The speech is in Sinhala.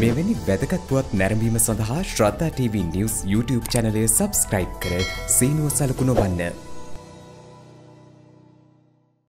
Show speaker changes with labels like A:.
A: මෙවැනි වැදගත් පුවත් නැරඹීම සඳහා ශ්‍රද්ධා TV නිවුස් YouTube චැනලය සබස්ක්‍රයිබ් කර සීනුව සලකුණ වන්න.